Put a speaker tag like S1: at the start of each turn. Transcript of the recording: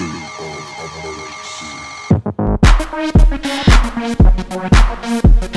S1: state of emergency.